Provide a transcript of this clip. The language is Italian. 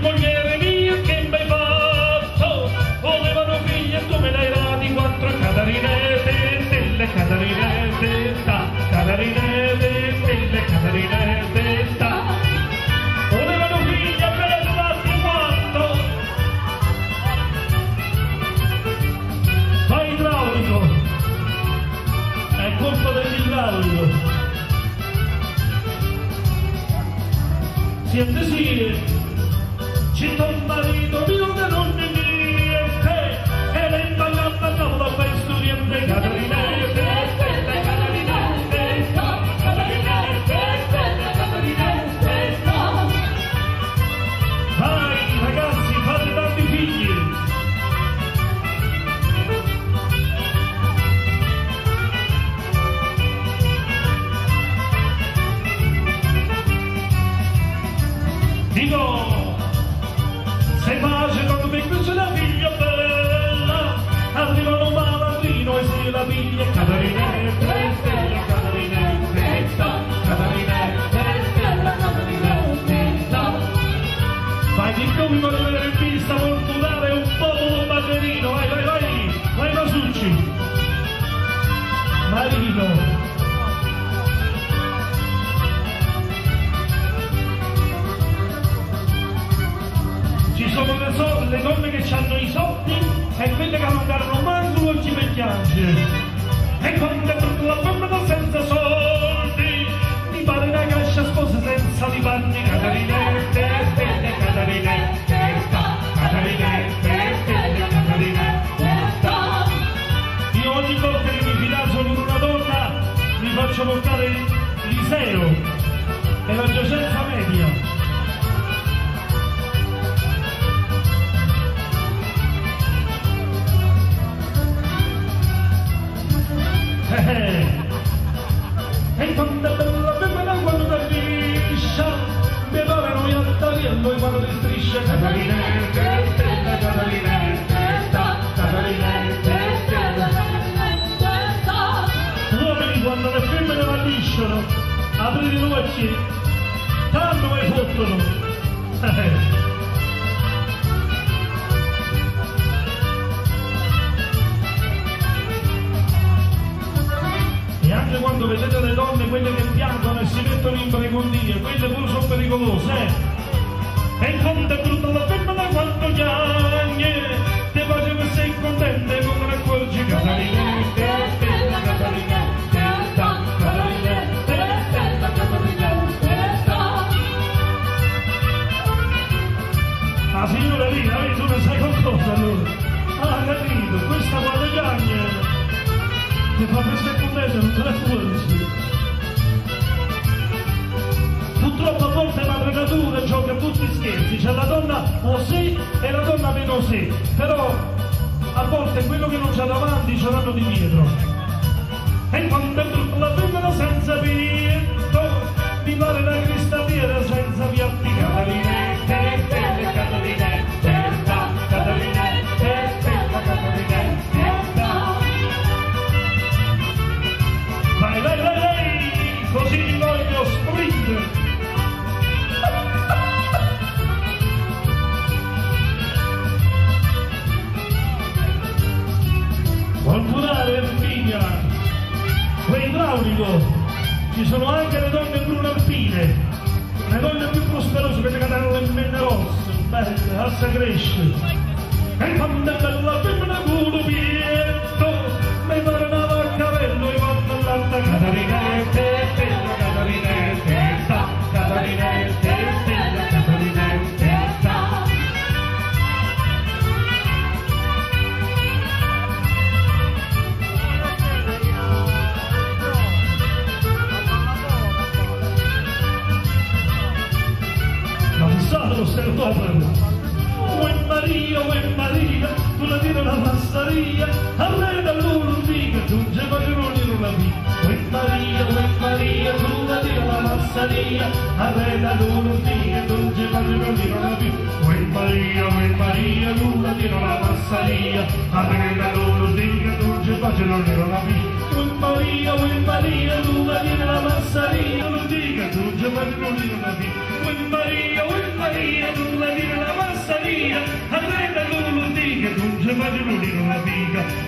mogliere mia che mi fatto volevano figli e tu me ne hai dati quattro catarinette stelle catarinette sta catarinette stelle catarinette sta volevano figli e me ne hai dati quattro. Fai idraulico è colpa dell'idraulico siete sì c'è un marito mio che non ne se pace quando mi cresce la figlia bella, arrivano malandrino e se la figlia Catarinette, stella Catarinette, so- le donne che hanno i soldi e quelle che danno manco non ci piange. E brutta la femmina senza soldi, mi pare una cascia sposa senza di panni, Catarinette, stelle, Catarinette, sta, Catarinette, stelle, Catarinette, sta. Io ogni volta che mi fidanzo con una donna mi faccio portare il liceo e la giacenza media. Aprite gli occhi, tanto mi fottono. Eh. E anche quando vedete le donne, quelle che piangono e si mettono in precondie, quelle pure sono pericolose, eh? E fondo è brutta la femmina quando piagne, la donna meno sì però a volte quello che non c'è davanti ce l'hanno di dietro. E quando è la femmina senza pietto idraulico, ci sono anche le donne brune alpine, le donne più prosperose, che hanno le menne rosse, belle, alza cresce. E quando è bella lo stereotipo Uè Maria, uè Maria, tu la tira la massaria, a me da loro dica, giunge Magroni non la vita. Uè Maria, uè Maria, tu la tira la massaria, a me da loro dica, giunge Magroni non la vita. Uè Maria, uè Maria, tu la tira la massaria, a me da loro dica, giunge Magroni non la vita. Uè Maria, uè Maria, tu la tira la massaria, lo dica, giunge Magroni non la vita. Uè Maria, figa, aspetta tu non dica, non ci fai l'unire una figa.